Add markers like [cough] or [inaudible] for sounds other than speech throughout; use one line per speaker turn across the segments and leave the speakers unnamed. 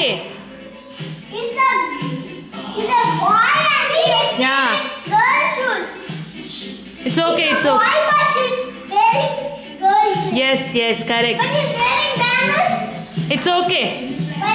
It's a it's a boy and he's
Yeah.
girl shoes.
It's okay. It's
a boy
okay.
but he's wearing girl shoes.
Yes, yes, correct.
But he's wearing bangles
It's okay.
but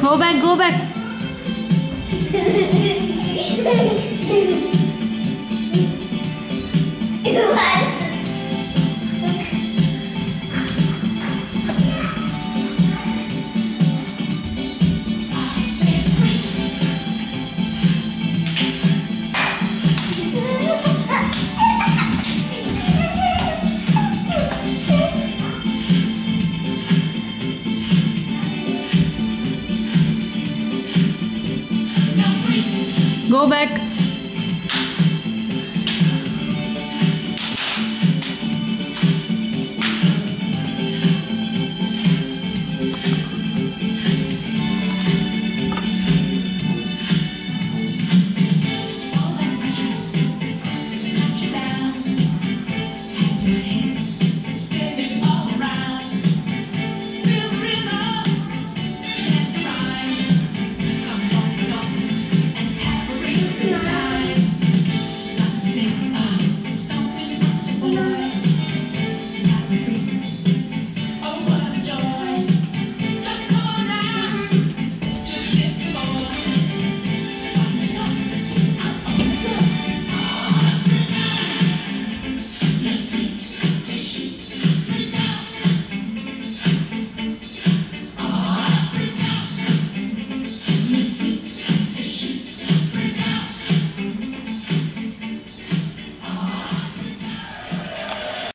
Go back. Go back. [laughs]
Go back.